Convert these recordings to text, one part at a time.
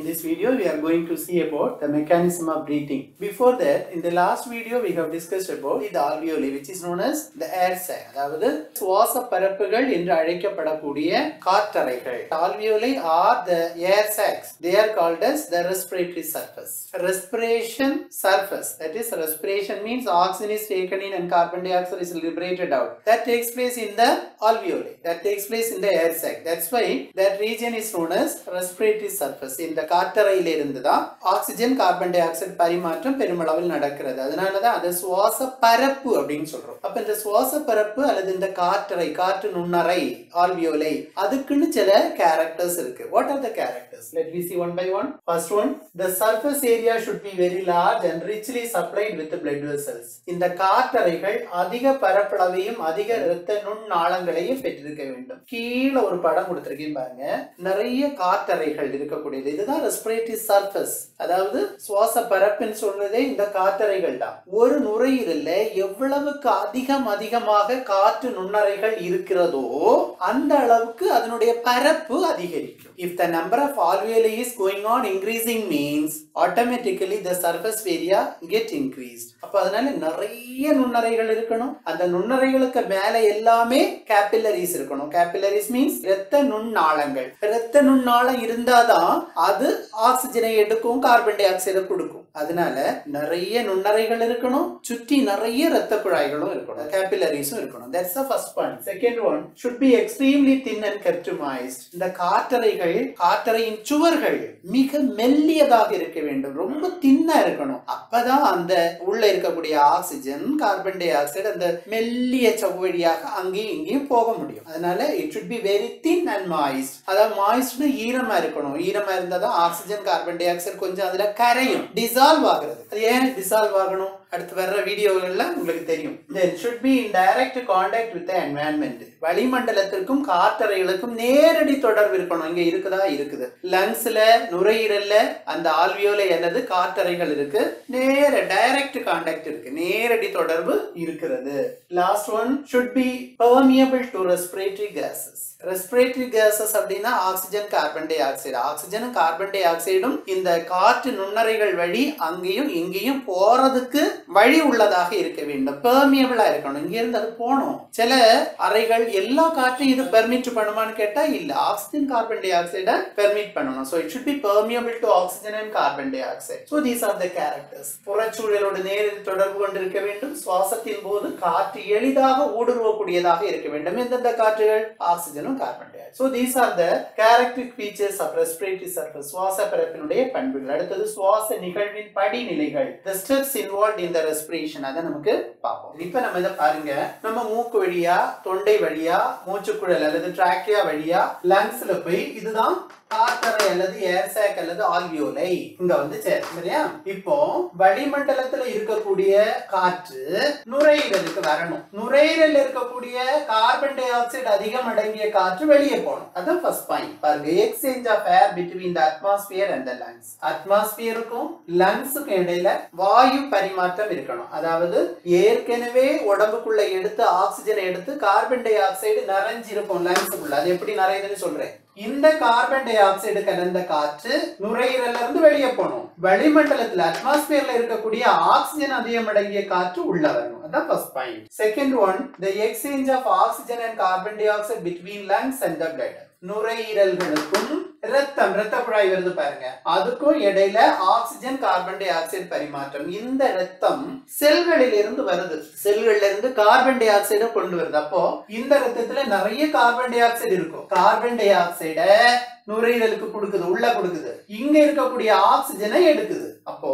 In this video, we are going to see about the mechanism of breathing. Before that, in the last video, we have discussed about the alveoli, which is known as the air sac. அதாவது சுவாச பரப்புகள் என்று அழைக்கப்படக்கூடிய காற்றறைகள். Alveoli are the air sacs. They are called as the respiratory surface. Respiration surface. That is, respiration means oxygen is taken in and carbon dioxide is liberated out. That takes place in the alveoli. That takes place in the air sac. That's why that region is known as respiratory surface. இந்த காற்றறையில இருந்து தான் oxygen carbon di oxide பரிமாற்றம் பெருமளவில் நடக்கிறது. அதனால தான் அதை சுவாச பரப்பு அப்படின்னு சொல்றோம். அப்ப இந்த சுவாச பரப்பு அல்லது இந்த காற்றறை காற்று நுண்ணறை ஆல்வியோலை அதுக்குன்னு சில கேரக்டர்ஸ் இருக்கு. What are the characters let we see one by one first one the surface area should be very large and richly supplied with blood vessels இந்த காற்றறைகள் அதிக பரப்பளவையும் அதிக இரத்த நுண்ணாளங்களையும் பெற்றிருக்க வேண்டும். கீழே ஒரு படம் கொடுத்திருக்கேன் பாருங்க. நிறைய காற்றறைகள் இருக்கக்கூடியது. இதுதான் ரெஸ்பிரேட்டரி சர்ஃபஸ் அதாவது சுவாச பரப்புன்னு சொல்றதே இந்த காற்றறைகள் தான். ஒரு நுரையீரல்ல எவ்வளவுக்கு அதிகம் அதிகமாக காற்று நுண்ணறைகள் இருக்கிறதோ அந்த அளவுக்கு அதனுடைய பரப்பு அதிகரிக்கும். If the number of alveoli is going on increasing means automatically the surface area get increased. அப்போ அதனால நிறைய நுண்ணறைகள் இருக்கணும். அந்த நுண்ணறைகளுக்கு மேல எல்லாமே கேபிலரிஸ் இருக்கணும். கேபிலரிஸ் மீன்ஸ் இரத்த நுண்ணாளங்கள். இரத்த நுண்ணாளம் இருந்தாதான் அது ஆக்சிஜனை எடுக்கும் கார்பன் டை ஆக்சைடை கொடுக்கும். அதனால நிறைய நுண்ணறைகள் இருக்கணும். சுற்றி நிறைய இரத்த குழாய்களும் இருக்கணும். கேபிலரிஸும் இருக்கணும். That's the first point second one should be extremely thin and kept moist இந்த காற்றறைகள் காற்றறையின் சுவர்கள் மிக மெல்லியதாக இருக்க வேண்டும். ரொம்ப தின்னா இருக்கணும். அப்பதான் அந்த உள்ள இருக்கக்கூடிய ஆக்சிஜன் கார்பன் டை ஆக்சைடு அந்த மெல்லிய செவ்வழியாக அங்கேயும் இங்கேயும் போக முடியும். அதனால it should be very thin and moist அதாவது மாய்ஸ்ட்னு ஈரமா இருக்கணும். ஈரமா இருந்தாதான் ஆக்சிஜன் கார்பன் டை ஆக்சைடு கொஞ்சம் அதுல கரையும். டிசால்வ் ஆகுறது. அது ஏன் டிசால்வ் ஆகணும்? அடுத்து வர்ற வீடியோகளில் உங்களுக்கு தெரியும். Then should be in direct contact with environment வளிமண்டலத்திற்கும் காற்றறைகளுக்கும் நேரடி தொடர்பு இருக்கணும். இங்கே இருக்குதா? இருக்குது. லங்ஸில் நுரையீரலில் அந்த ஆல்வியோல அல்லது காற்றறைகள் இருக்கு. நேர டைரக்ட் காண்டாக்ட் இருக்கு. நேரடி தொடர்பு இருக்கிறது. Last one should be permeable to respiratory gases respiratory gases அப்படின்னா ஆக்சிஜன் கார்பன் டை ஆக்சைடு ஆக்சிஜனும் கார்பன் டை ஆக்சைடும் இந்த காற்று நுண்ணறைகள் வழி அங்கேயும் இங்கேயும் போறதுக்கு வழி உள்ளதாக இருக்க வேண்டும். பெர்மியபிளா இருக்கணும். இங்க இருந்து அது போகணும். சில அறைகள் எல்லா காற்றையும் இது பெர்மிட் பண்ணுமான்னு கேட்டா இல்ல. ஆக்சிஜன் கார்பன் டை ஆக்சைடை பெர்மிட் பண்ணணும். So it should be permeable to oxygen and carbon dioxide so these are the characters புறச்சூழலோடு நேரடி தொடர்பு கொண்டிருக்க வேண்டும். சுவாசத்தின் போது காற்று எளிதாக ஊடுருவக்கூடியதாக இருக்க வேண்டும். எந்தெந்த காற்றுகள்? ஆக்சிஜனும் carbon dioxide so these are the characteristic features of respiratory surface சுவாச பரப்பினுடைய பண்புகள். அடுத்தது சுவாச நிகழ்வின் படிநிலைகள். த ஸ்டெப்ஸ் இன்வால்வ் இன் இந்த ரெஸ்பிரேஷன் அதை நமக்கு பார்ப்போம். இப்போ நம்ம இதை பாருங்க. நம்ம மூக்கு வழியா தொண்டை வழியா மூச்சுக்குழல் அல்லது டிராக்டியா வழியா லங்ஸ்ல போய் இதுதான் காற்றறை அல்லது ஏர்சாக் அல்லது ஆல்வியோலை இங்க வந்து சேரும் சரியா? இப்போ வளிமண்டலத்துல இருக்கக்கூடிய காற்று நுரையீரலுக்கு வரணும். நுரையீரல் இருக்கக்கூடிய கார்பன் டை ஆக்சைடு அதிகம் அடங்கிய காற்று வெளியே போகணும். அதான் ஃபர்ஸ்ட் பாயிண்ட் பாருங்க exchange of air between the atmosphere and the lungs அட்மாஸ்பியருக்கும் லங்ஸுக்கும் இடையில வாயு பரிமாற்றம் இருக்கணும். அதாவது ஏற்கனவே உடம்புக்குள்ள எடுத்து ஆக்சிஜனை எடுத்து கார்பன் டை ஆக்சைடு நிறைஞ்சிருக்கும் லங்ஸுக்குள்ள அது எப்படி நிறையுதுன்னு சொல்றேன். இந்த கார்பன் டை ஆக்சைடு கலந்த காற்று நுரையீரல்ல இருந்து வெளியே போகணும். வளிமண்டலத்துல அட்மாஸ்பியர்ல இருக்கக்கூடிய ஆக்சிஜன் அதிகம் அடங்கிய காற்று உள்ள வரணும். The first point. Second one the exchange of oxygen and carbon dioxide between and the the நுரையீரல்களுக்கும் ரத்தம் ரத்த குழாய் வருது பாருங்க. அதுக்கும் இடையில ஆக்சிஜன் கார்பன் டை ஆக்சைடு பரிமாற்றம். இந்த ரத்தம் செல்களில் இருந்து வருது. செல்கள்ல இருந்து கார்பன் டை ஆக்சைடு கொண்டு வருது. அப்போ இந்த ரத்தத்துல நிறைய கார்பன் டை ஆக்சைடு இருக்கும். கார்பன் டை ஆக்சைட நுரையீரலுக்கு கொடுக்குது உள்ள கொடுக்குது. இங்க இருக்கக்கூடிய ஆக்சிஜனை எடுக்குது. அப்போ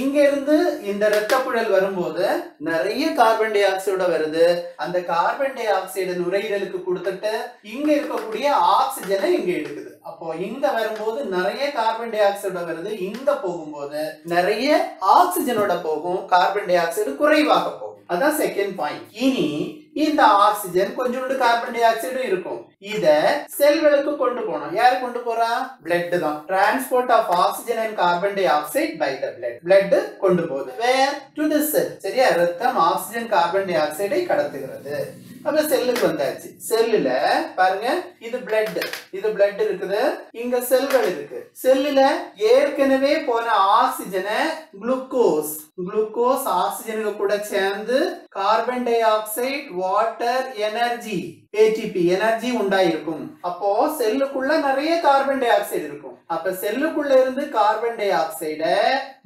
இங்க இருந்து இந்த ரத்த குழல் வரும்போது நிறைய கார்பன் டை ஆக்சைடு வருது. அந்த கார்பன் டை ஆக்சைடு நுரையீரலுக்கு கொடுத்துட்டு இங்க இருக்கக்கூடிய ஆக்சிஜனை இங்க எடுக்குது அப்போ இங்க வரும்போது நிறைய கார்பன் டை ஆக்சைடு வருது. இங்க போகும்போது நிறைய ஆக்சிஜனோட போகும். கார்பன் டை ஆக்சைடு குறைவாக போகும். அதான் செகண்ட் பாயிண்ட் இனி இந்த ஆக்சிஜன் கொஞ்சோண்டு கார்பன் டை ஆக்சைடும் இருக்கும். இத செல்களுக்கு கொண்டு போகணும். யாரு கொண்டு போறா? பிளட் தான். Transport of oxygen and carbon dioxide by the blood blood கொண்டு போகுது. வேர் டு தி செல் சரியா? ரத்தம் ஆக்சிஜன் கார்பன் டை ஆக்சைடை கடத்துகிறது. அப்ப செல்லுக்கு வந்தாச்சு. செல்லுல பாருங்க இது பிளட் இது பிளட் இருக்குது. இங்க செல்கள் இருக்கு. செல்லுல ஏற்கனவே போன ஆக்சிஜனை குளுக்கோஸ் குளுக்கோஸ் ஆக்சிஜனுக்கு கூட சேர்ந்து carbon dioxide water energy ATP energy உண்டாயிருக்கும். அப்போ செல்லுக்குள்ள நிறைய கார்பன் டை ஆக்சைடு இருக்கும். அப்ப செல்லுக்குள்ள இருந்து கார்பன் டை ஆக்சைட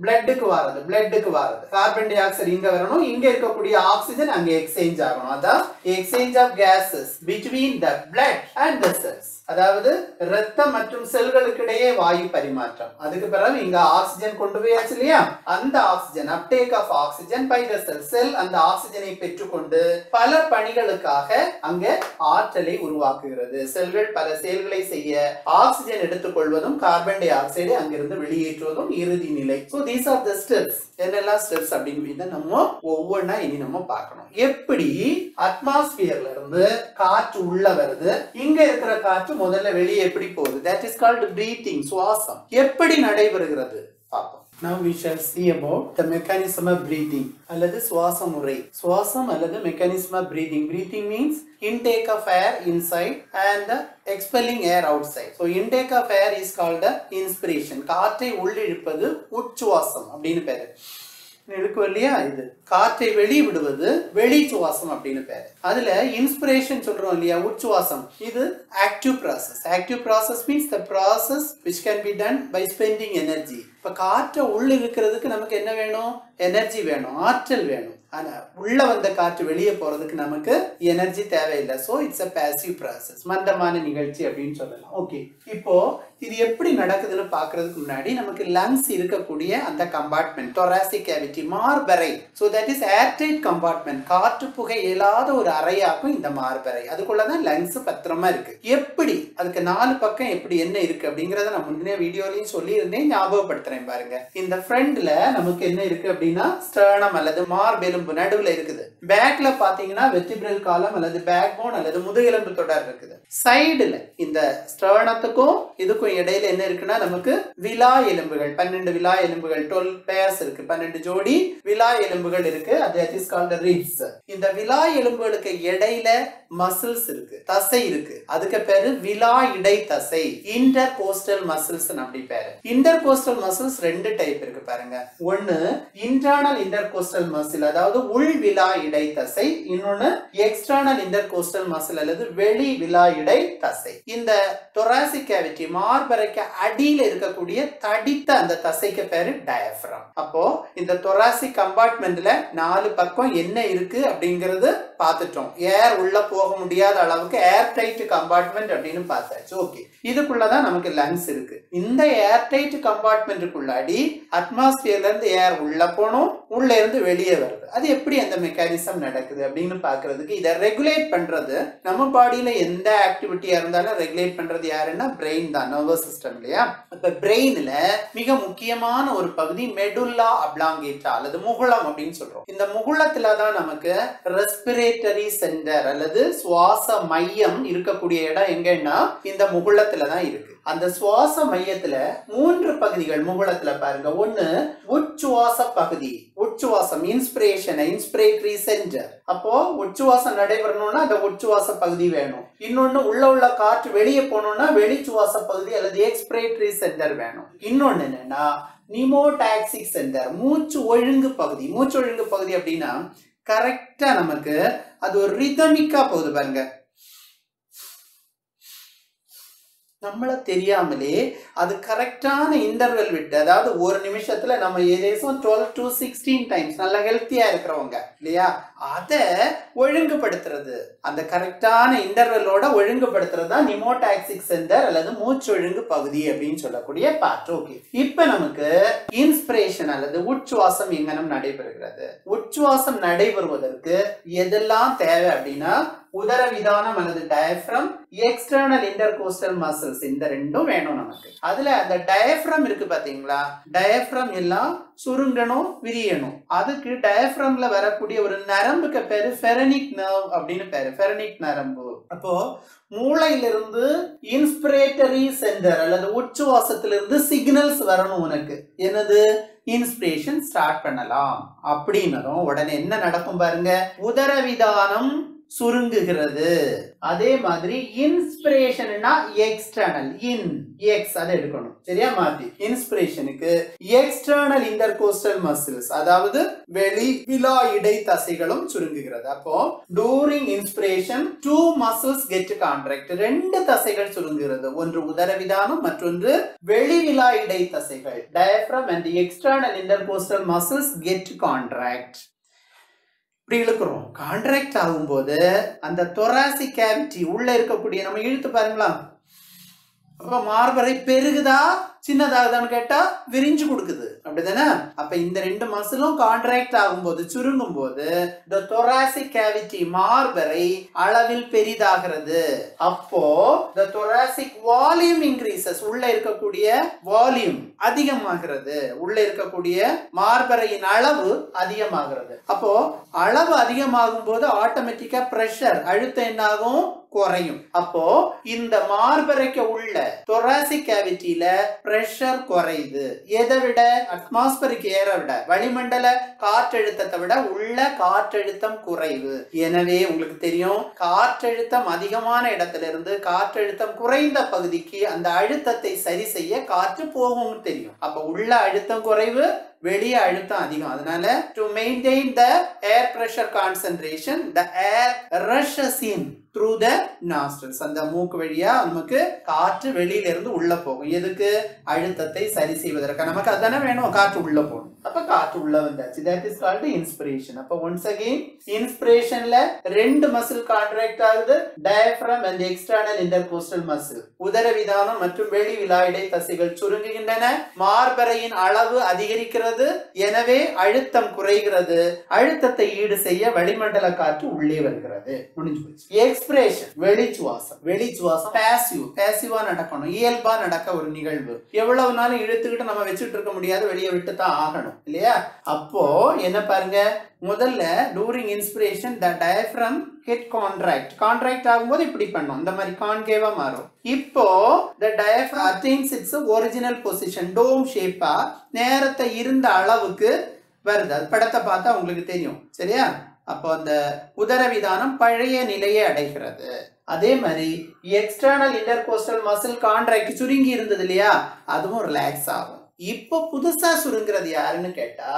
பிளட்டுக்கு வர்றது பிளட்டுக்கு வரது. கார்பன் டை ஆக்சைடு இங்க வரணும் இங்க இருக்கக்கூடிய ஆக்சிஜன் அங்க எக்ஸ்சேஞ்ச் ஆகணும். அதான் exchange of gases between the blood and the cells அதாவது ரத்தம் மற்றும் செல்களுக்கு இடையே வாயு பரிமாற்றம். அதுக்கு பிறகு இங்க ஆக்சிஜன் கொண்டு போயாச்சு இல்லையா? அந்த oxygen uptake of oxygen by the cell cell அந்த ஆக்சிஜனை பெற்றுக்கொண்டு பல பணிகளுக்காக அங்க ஆற்றலை உருவாக்குகிறது. செல்கள் பல செயல்களை செய்ய ஆக்சிஜன் எடுத்துக்கொள்வதும் கார்பன் டை ஆக்சைடை அங்கிருந்து வெளியேற்றுவதும் இறுதி நிலை. So these are the steps என்னெல்லாம் ஸ்டெப்ஸ் அப்படின்னு நம்ம ஒவ்வொன்றா இனி நம்ம பார்க்கணும். எப்படி அட்மாஸ்பியர்ல இருந்து காற்று உள்ள வருது இங்க இருக்கிற காற்று முதல்ல வெளியே எப்படி போகுது தட் இஸ் கால்டு பிரீத்திங் சுவாசம் எப்படி நடைபெறுகிறது பார்ப்போம் now we shall see about the mechanism of breathing அல்லது சுவாச முறை சுவாசம் அல்லது mechanism of breathing breathing means intake of air inside and expelling air outside so intake of air is called inspiration காற்றை உள்ளிழுப்பது உட்சுவாசம் அப்படின்னு பேர் இருக்கும் இல்லையா? இது காற்றை வெளிவிடுவது வெளி சுவாசம் அப்படின்னு பேர். அதுல இன்ஸ்பிரேஷன் சொல்றோம் இல்லையா? உச்சுவாசம் இது active process active process means the process which can be done by spending energy இப்போ காற்றை உள்ள இருக்கிறதுக்கு நமக்கு என்ன வேணும்? எனர்ஜி வேணும். ஆற்றல் வேணும். ஆனால் உள்ளே வந்த காற்று வெளியே போகிறதுக்கு நமக்கு எனர்ஜி தேவையில்லை. So it's a passive process மந்தமான நிகழ்ச்சி அப்படின்னு சொல்லலாம். ஓகே இப்போ இது எப்படி நடக்குதுன்னு பார்க்கறதுக்கு முன்னாடி நமக்கு லங்ஸ் இருக்கக்கூடிய அந்த compartment thoracic cavity மார்பறை. So that is airtight compartment காற்று புகை இயலாத ஒரு அறையாக்கும் இந்த மார்பறை. அதுக்குள்ளதான் லங்ஸ் பத்திரமா இருக்கு. எப்படி? அதுக்கு நாலு பக்கம் எப்படி என்ன இருக்கு அப்படிங்கிறத நான் முன்னே வீடியோலையும் சொல்லியிருந்தேன் ஞாபகப்படுத்துறேன். பாருங்க. இந்த ஃப்ரண்ட்ல நமக்கு என்ன இருக்கு அப்படின்னா ஸ்டர்னம் அல்லது மார்பெலும்பு நடுவுல இருக்குது. பேக்ல பாத்தீங்கன்னா வெத்திபிரல் காலம் அல்லது பேக் போன் அல்லது முதுகெலும்பு தொடர் இருக்குது. சைடுல இந்த ஸ்டர்னத்துக்கும் இதுக்கும் இடையில என்ன இருக்குன்னா நமக்கு விலா எலும்புகள் பன்னெண்டு விலா எலும்புகள் டுவெல் பேர்ஸ் இருக்கு பன்னெண்டு ஜோடி விலா எலும்புகள் இருக்கு. அது இஸ் கால்ட் ரிப்ஸ் இந்த விலா எலும்புகளுக்கு இடையில மசில்ஸ் இருக்கு தசை இருக்கு. அதுக்கு பேரு விலா இடை தசை இன்டர் கோஸ்டல் மசில்ஸ் அப்படி பேரு. இன்டர் கோஸ்டல் மசில்ஸ் ரெண்டு டைப் இருக்கு பாருங்க. ஒன்னு இன்டர்னல் இன்டர்கோஸ்டல் மசில் அதாவது உள் விழா இடை தசை இன்னொன்னு எக்ஸ்டர்னல் இன்டர்கோஸ்டல் மசில் அல்லது வெளி விலா இடை தசை இந்த தொராசிக் கேவிட்டி மார்பறைக்கு அடியில இருக்கக்கூடிய தடித்த அந்த தசைக்கு பேரு டயஃப்ரம் அப்போ இந்த தொராசிக் கம்பார்ட்மெண்ட்ல நாலு பக்கம் என்ன இருக்கு அப்படிங்கறது பார்த்துட்டோம். ஏர் உள்ள போக முடியாத அளவுக்கு ஏர் டைட் கம்பார்ட்மெண்ட் அப்படின்னு பார்த்தாச்சு. ஓகே இதுக்குள்ளதான் நமக்கு லங்ஸ் இருக்கு. இந்த ஏர் டைட் கம்பார்ட்மெண்ட் அட்மாஸ்பியர்ல இருந்து ஏர் உள்ள போகணும் உள்ள இருந்து வெளியே வருது. அது எப்படி அந்த மெக்கானிசம் நடக்குது அப்படின்னு பாக்குறதுக்கு இதை ரெகுலேட் பண்றது நம்ம பாடியில எந்த ஆக்டிவிட்டியா இருந்தாலும் ரெகுலேட் பண்றது யாருன்னா பிரெயின் தான் நர்வஸ் சிஸ்டம் இல்லையா? இப்போ பிரெயினில் மிக முக்கியமான ஒரு பகுதி மெடுல்லா அப்லாங்கேட்டா அல்லது முகுளம் அப்படின்னு சொல்றோம். இந்த முகுளத்தில் தான் நமக்கு ரெஸ்பிரேட்டரி சென்டர் அல்லது சுவாச மையம் இருக்கக்கூடிய இடம் எங்கன்னா இந்த முகுளத்தில் தான் இருக்கு. அந்த சுவாச மையத்துல மூன்று பகுதிகள் முகுளத்துல பாருங்க. ஒண்ணு உச்சுவாச பகுதி. உச்சுவாசம் இன்ஸ்பிரேஷன் இன்ஸ்பிரேட்டரி சென்டர் அப்போ உச்சுவாசம் நடைபெறணும்னா அந்த உச்சுவாச பகுதி வேணும். இன்னொன்னு உள்ள உள்ள காற்று வெளியே போகணும்னா வெளிச்சுவாச பகுதி அல்லது எக்ஸ்பிரேட்டரி சென்டர் வேணும். இன்னொன்னு என்னன்னா நிமோடாக்சிக் சென்டர் மூச்சு ஒழுங்கு பகுதி. மூச்சு ஒழுங்கு பகுதி அப்படின்னா கரெக்டா நமக்கு அது ஒரு ரிதமிக்கா போகுது பாருங்க. நம்மளை தெரியாமலே அது கரெக்டான இன்டர்வெல் விட்டு அதாவது ஒரு நிமிஷத்துல நம்ம ஏதேசம் டுவெல் டு சிக்ஸ்டீன் டைம்ஸ் நல்லா ஹெல்த்தியா இருக்கிறவங்க இல்லையா? அதை ஒழுங்குபடுத்துறது. அந்த கரெக்டான இன்டர்வெல்லோட ஒழுங்குபடுத்துறது தான் நிமோடாக்சிக் சென்டர் அல்லது மூச்சு ஒழுங்கு பகுதி அப்படின்னு சொல்லக்கூடிய பார்ட் ஓகே இப்ப நமக்கு இன்ஸ்பிரேஷன் அல்லது உச்சுவாசம் எங்கனம் நடைபெறுகிறது. உச்சுவாசம் நடைபெறுவதற்கு எதெல்லாம் தேவை அப்படின்னா உதர விதானம் அல்லது டயஃப்ரம் எக்ஸ்டர்னல் இன்டர்கோஸ்டல் மசில்ஸ் இந்த ரெண்டும் வேணும் நமக்கு. அதுல அந்த டயஃப்ரம் இருக்கு பாத்தீங்களா? டயஃப்ரம் எல்லாம் சுருங்கணும் விரியணும். அதுக்கு டயஃப்ரம்ல வரக்கூடிய ஒரு நரம்புக்கு பேரு ஃபெரனிக் நர்வ் அப்படின்னு பேரு. ஃபெரனிக் நரம்பு. அப்போ மூளையிலிருந்து இன்ஸ்பிரேட்டரி சென்டர் அல்லது உச்சுவாசத்திலிருந்து சிக்னல்ஸ் வரணும் உனக்கு. என்னது? இன்ஸ்பிரேஷன் ஸ்டார்ட் பண்ணலாம். அப்படின்னதும் உடனே என்ன நடக்கும் பாருங்க? உதரவிதானம் சுருங்குகிறது. அதே மாதிரி இன்ஸ்பிரேஷன்னா எக்ஸ்டர்னல் இன் எக்ஸ் அதை எடுக்கணும். சரியா மாத்தி. இன்ஸ்பிரேஷனுக்கு எக்ஸ்டர்னல் இன்டர்கோஸ்டல் மசில்ஸ் அதாவது வெளி விழா இடை தசைகளும் சுருங்குகிறது. அப்போ during inspiration two muscles get contract ரெண்டு தசைகள் சுருங்குகிறது. ஒன்று உதரவிதானம் மற்றொன்று வெளி விழா இடை தசைகள். Diaphragm and external intercostal muscles get contract இப்படி இழுக்கிறோம். கான்ட்ராக்ட் ஆகும்போது அந்த தொராசி கேவிட்டி உள்ளே இருக்கக்கூடிய நம்ம இழுத்து பாருங்களா அப்ப மார்பரை பெருகுதா சின்னதாகுதான்னு கேட்டா விரிஞ்சு கொடுக்குது. அப்படிதானே? அப்ப இந்த ரெண்டு மசிலும் கான்ட்ராக்ட் ஆகும்போது சுருங்கும் போது இந்த தொராசிக் கேவிட்டி மார்பரை அளவில் பெரிதாகிறது. அப்போ இந்த தொராசிக் வால்யூம் இன்க்ரீசஸ் உள்ள இருக்கக்கூடிய வால்யூம் அதிகமாகிறது. உள்ள இருக்கக்கூடிய மார்பரையின் அளவு அதிகமாகிறது. அப்போ அளவு அதிகமாகும் போது ஆட்டோமேட்டிக்கா பிரஷர் அழுத்தம் என்னாகும்? குறையும். அப்போ இந்த மார்பரைக்கு உள்ள தொராசிக் கேவிட்டியில பிரஷர் குறையுது. எதை விட? அட்மாஸ்பரிக் ஏற விட. வளிமண்டல காற்றழுத்தத்தை விட உள்ள காற்றழுத்தம் குறைவு. எனவே உங்களுக்கு தெரியும் காற்றழுத்தம் அதிகமான இடத்துல இருந்து காற்றழுத்தம் குறைந்த பகுதிக்கு அந்த அழுத்தத்தை சரி செய்ய காற்று போகும்னு தெரியும். அப்ப உள்ள அழுத்தம் குறைவு வெளியே அழுத்தம் அதிகம். அதனால to maintain the air pressure concentration the air rushes in through the nostrils அந்த மூக்கு வழியா நமக்கு காற்று வெளியில இருந்து உள்ள போகும். எதுக்கு? அழுத்தத்தை சரி செய்வதற்கு. நமக்கு அதானே வேணும்? காற்று உள்ள போகணும். அப்ப காற்று உள்ள வந்தாச்சு. தட் இஸ் கால்டு இன்ஸ்பிரேஷன் அப்ப ஒன்ஸ் அகெயின் இன்ஸ்பிரேஷன்ல ரெண்டு மசில் கான்ட்ராக்ட் ஆகுது. Diaphragm and external intercostal muscle உதரவிதானம் மற்றும் வெளி விழாயிடை தசைகள் சுருங்குகின்றன. மார்பறையின் அளவு அதிகரிக்கிறது. எனவே அழுத்தம் குறைகிறது. அழுத்தத்தை ஈடு செய்ய வளிமண்டல காற்று உள்ளே வருகிறது. முடிஞ்சு போச்சு. எக்ஸ்பிரேஷன் வெளிச்சுவாசம். வெளிச்சுவாசம் பேசிவ் பேசிவா நடக்கணும். இயல்பா நடக்க ஒரு நிகழ்வு. எவ்வளவு நாளும் இழுத்துக்கிட்டு நம்ம வச்சுட்டு இருக்க முடியாது வெளியே விட்டு தான் ஆகணும். இல்லையா? அப்போ என்ன பாருங்க? முதல்ல during inspiration the diaphragm get contract contract ஆகும்போது இப்படி பண்ணும். இந்த மாதிரி கான்கேவா மாறும். இப்போ the diaphragm attains its original position dome ஷேப்பா நேரத்தை இருந்த அளவுக்கு வருது. அது படத்தை பார்த்தா உங்களுக்கு தெரியும். சரியா? அப்போ அந்த உதரவிதானம் பழைய நிலையை அடைகிறது. அதே மாதிரி எக்ஸ்டர்னல் இன்டர்கோஸ்டல் மசில் கான்ட்ராக்ட் சுருங்கி இருந்தது இல்லையா? அதுவும் ரிலாக்ஸ் ஆகும். இப்போ புதுசா சுருங்குறது யாருன்னு கேட்டா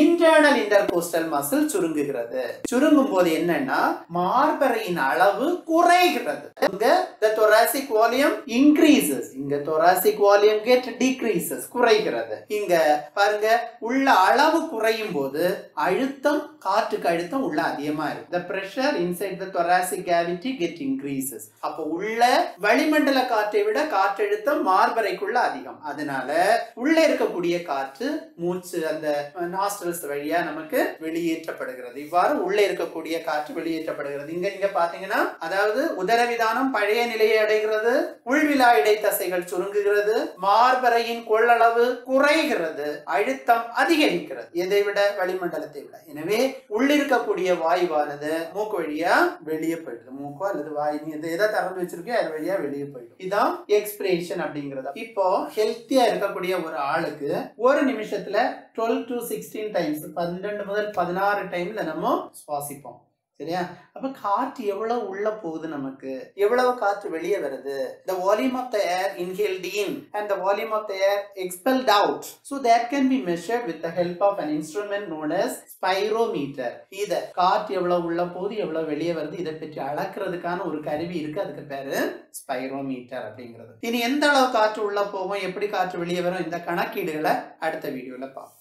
இன்டர்னல் இன்டர்கோஸ்டல் மசில் சுருங்குகிறது. சுருங்கும் போது என்னன்னா மார்பறையின் அளவு குறைகிறது. இங்க the thoracic volume இங்க தொராசிக் வால்யூம் கேட் டிக்ரீசஸ் குறைகிறது. இங்க பாருங்க உள்ள அளவு குறையும் போது அழுத்தம் காற்றுக்கு அழுத்தம் உள்ள அதிகமா இருக்கு the pressure inside the thoracic cavity get increases அப்போ உள்ள வளிமண்டல காற்றை விட காற்றழுத்தம் மார்பறைக்குள்ள அதிகம். அதனால உள்ளே இருக்கக்கூடிய காற்று மூச்சு அந்த நாஸ்டல்ஸ் வழியா நமக்கு வெளியேற்றப்படுகிறது. இவ்வாறு உள்ளே இருக்கக்கூடிய காற்று வெளியேற்றப்படுகிறது. இங்க இங்க பாத்தீங்கன்னா அதாவது உதரவிதானம் பழைய நிலையை அடைகிறது உள்விழா இடைத்தசைகள் சுருங்குகிறது மார்பறையின் கொள்ளளவு குறைகிறது அழுத்தம் அதிகரிக்கிறது. எதை விட வளிமண்டலத்தை விட. எனவே உள்ளிருக்கக்கூடிய வாயுவானது மூக்கு வழியா வெளியே போயிடுது. மூக்கோ அல்லது வாய் எதை எதை திறந்து வச்சிருக்கோ அது வழியா வெளியே போயிடும். இதான் எக்ஸ்பிரேஷன் அப்படிங்கிறது. இப்போ ஹெல்த்தியா இருக்கக்கூடிய ஒரு ஒரு ஆளுக்கு ஒரு நிமிஷத்துல டுவெல் டு சிக்ஸ்டீன் டைம்ஸ் பன்னெண்டு முதல் பதினாறு டைம்ல நம்ம சுவாசிப்போம். சரியா? அப்ப காற்று எவ்வளவு உள்ள போகுது நமக்கு? எவ்வளவு காற்று வெளியே வருது? The volume of the air inhaled in and the volume of the air expelled out. So that can be measured with the help of an instrument known as spirometer. இத காற்று எவ்வளவு உள்ள போகுது எவ்வளவு வெளியே வருது இதை பற்றி அளக்கிறதுக்கான ஒரு கருவி இருக்கு. அதுக்கு பேரு ஸ்பைரோமீட்டர் அப்படிங்கிறது. இனி எந்த அளவு காற்று உள்ள போகும் எப்படி காற்று வெளியே வரும் இந்த கணக்கீடுகளை அடுத்த வீடியோல பார்ப்போம்.